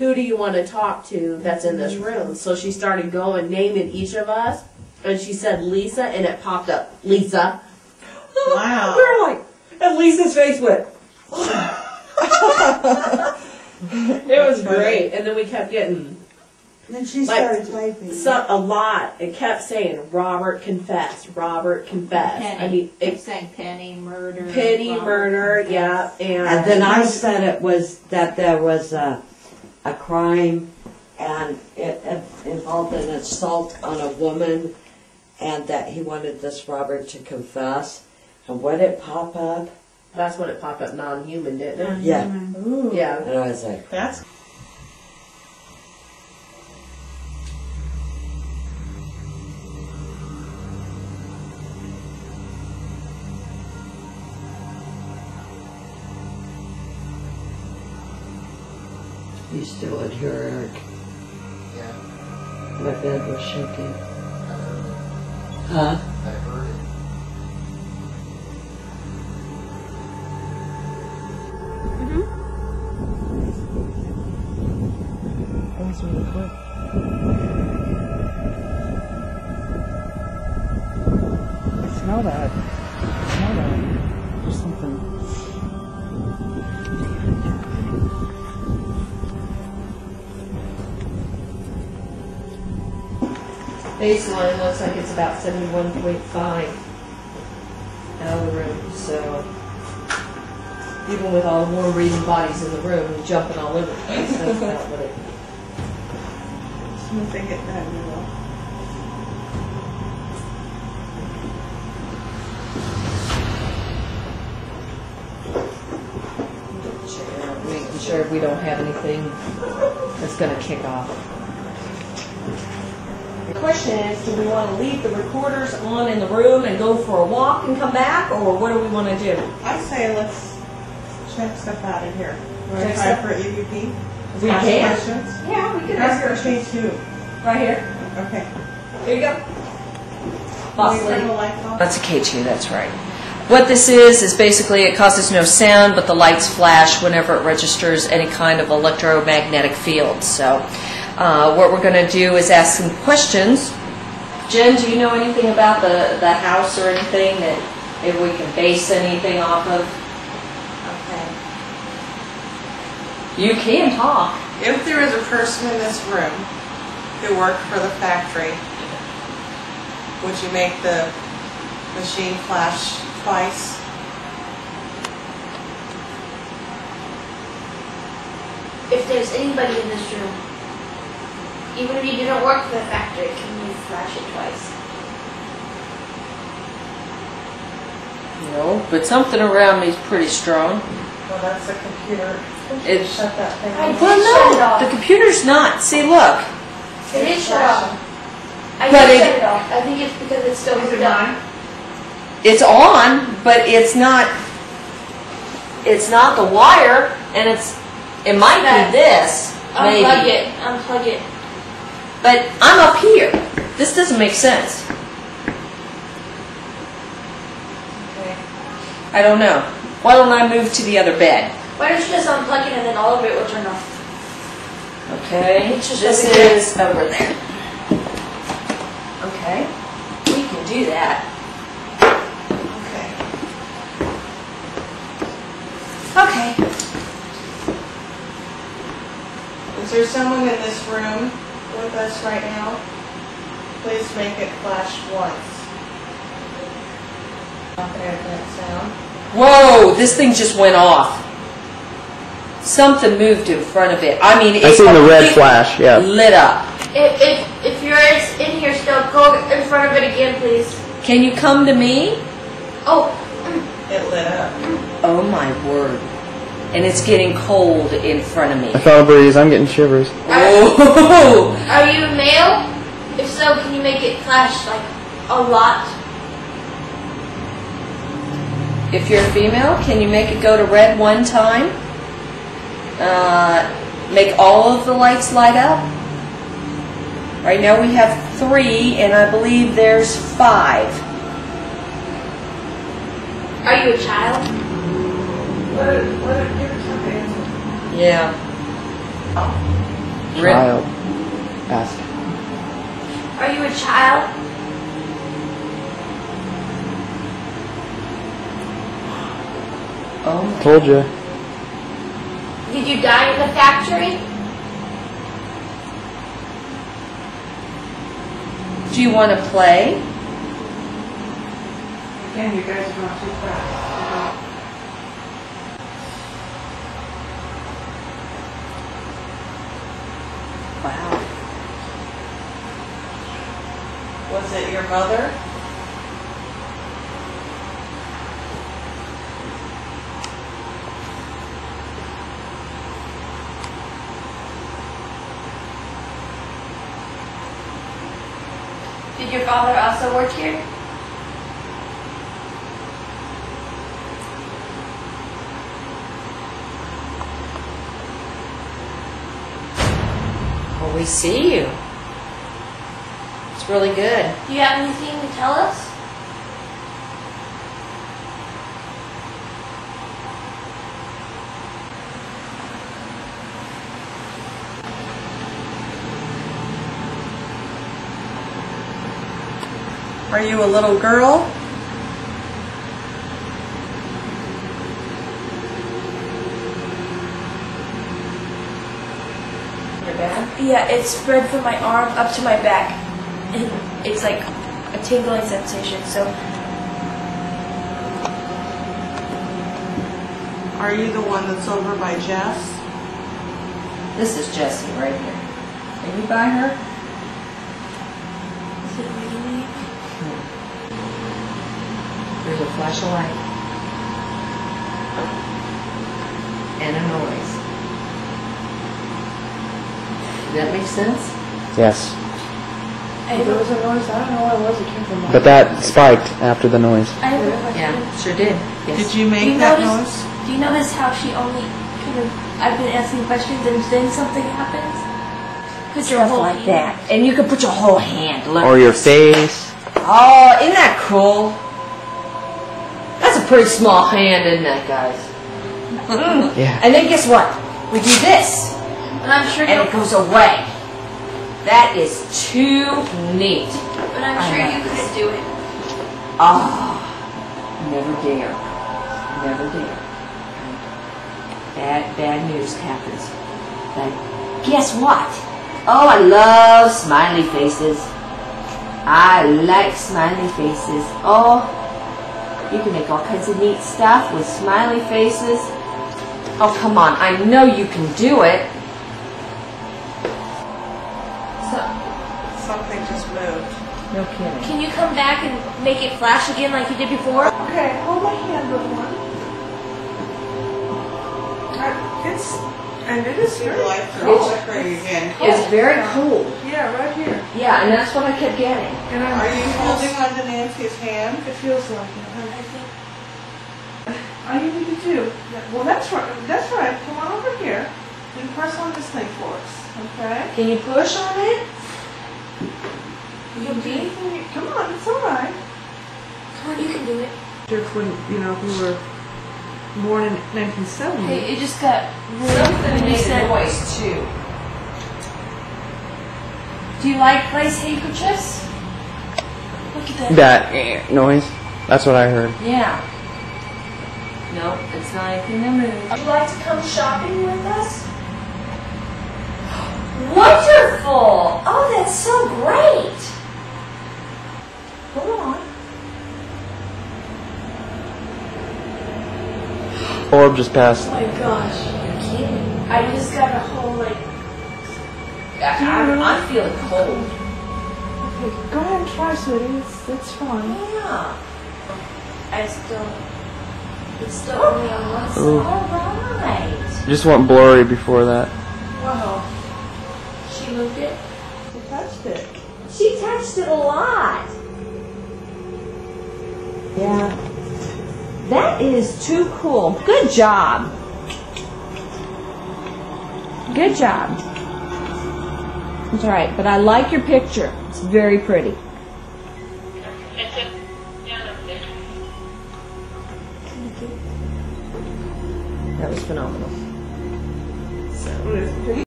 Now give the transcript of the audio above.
who do you want to talk to that's in this room? So she started going, naming each of us, and she said Lisa, and it popped up, Lisa. Wow. We were like, and Lisa's face went. it was great, and then we kept getting Then she Like, started typing. some a lot. It kept saying Robert confessed, Robert confessed. Penny. I mean, it Kept saying penny murder. Penny Robert murder, confess. yeah, and, And then I said it was, that there was a, a crime and it, it involved an assault on a woman and that he wanted this Robert to confess. And what did pop up? that's when it popped up non-human, didn't it? Yeah. Mm-hmm. Ooh. Yeah. And I was like, That's you still would hear Eric. Yeah, My bed was shaking. Huh? I heard it. Mhm. that was really quick. I smell that. Baseline looks like it's about seventy-one point five out of the room, so even with all the warm breathing bodies in the room and jumping all over the place, that's about what it. Soon they get that, we will. Making sure we don't have anything that's gonna kick off. The question is, do we wanna leave the recorders on in the room and go for a walk and come back, or what do we wanna do? I say let's check stuff out in here. Want to Check try stuff- for EVP? We Ask can. questions? Yeah, we can Ask ask for her. K two. Right here. Okay. There you go. Possibly. turn the lights off? That's a K2, that's right. What this is, is basically it causes no sound, but the lights flash whenever it registers any kind of electromagnetic field. So uh, what we're going to do is ask some questions. Jen, do you know anything about the, the house or anything that if we can base anything off of? Okay. You can talk. If there is a person in this room who worked for the factory, would you make the machine flash twice? If there's anybody in this room, even if you didn't work for the factory, can you flash it twice? No, but something around me is pretty strong. Well, that's the computer. It's- Shut that thing I off. did shut it off. The computer's not. See, look. It is shut off. I But it- shut it off. I think it's because it's still hooked up. It's on, but it's not, it's not the wire, and it's, it might That- be this, maybe. Unplug it. Unplug it. But I'm up here. This doesn't make sense. Okay. I don't know. Why don't I move to the other bed? Why don't you just unplug it and then all of it will turn off? Okay, this is over there. Okay, we can do that. Okay. Okay. Is there someone in this room with us right now? Please make it flash once. Not gonna that sound. Whoa, this thing just went off. Something moved in front of it. I mean, I it seen the red flash, yeah. Lit up. If, if, if you're in here still, go in front of it again, please. Can you come to me? Oh, It lit up. Oh my word. And it's getting cold in front of me. I felt a breeze. I'm getting shivers. Oh! are you male? If so, can you make it flash like a lot? If you're a female, can you make it go to red one time? Uh, make all of the lights light up? Right now we have three, and I believe there's five. Are you a child? Let it, let it give it some answer. Yeah. Really? Child. Ask. Are you a child? Oh, Told you. Did you die in the factory? do you want to play? Again, you guys are going too fast. Your mother? Did your father also work here? Well, we see you. It's really good. Do you have anything to tell us? Are you a little girl? Your back? Yeah, it's spread from my arm up to my back. And it's like a tingling sensation. So Are you the one that's over by Jess? This is Jessie right here. Are you by her? is it really? Hmm. There's a flash of light. And a noise. Does that make sense? Yes. I There was a noise, I don't know what it was, it came from my. But that spiked after the noise. I have a question. Yeah, sure did. Yes. Did you make Do you that notice- noise? Do you notice how she only kind of? I've been asking questions and then something happens. Put your whole like that. And you can put your whole hand. Look. Or your face. Oh, isn't that cool? That's a pretty small hand, isn't that, guys? Yeah. And then guess what? We do this, And I'm sure and it goes away. That is too neat. but I'm sure you could do it. Ah, never dare. Never dare. Bad, bad news happens. But guess what? Oh, I love smiley faces. I like smiley faces. Oh, you can make all kinds of neat stuff with smiley faces. Oh, come on. I know you can do it. No kidding. Can you come back and make it flash again like you did before? Okay, hold my hand, little one. Uh, It's, and it is Your very, life It's- is flickering. It's very cool. yeah, right here. Yeah, and that's what I kept getting. And I'm. Are you holding onto Nancy's hand? It feels like it. I think. All you need to do, well, that's right, that's right, come on over here and press on this thing for us, okay? Can you push on it? You can do anything, come on, it's all right. Come on, you can do it. Just when, you know, we were born in nineteen seventy. Hey, it just got really. Something when you made said, noise too. Do you like lace handkerchiefs? Look at that. That eh, noise. That's what I heard. Yeah. No, it's not anything that moves. Would you like to come shopping with us? Wonderful! Oh, that's so great! Hold on. Orb just passed. Oh my gosh, you're kidding. I just got a whole like. I, I'm, I'm feeling cold. Okay, go ahead and try, sweetie, it's, it's fine. Yeah. I still. It's still oh. only on one side. Ooh. All right. Just went blurry before that. Wow. She moved it. She touched it. She touched it a lot. Yeah. That is too cool. Good job. Good job. It's all right, but I like your picture. It's very pretty. That was phenomenal. It?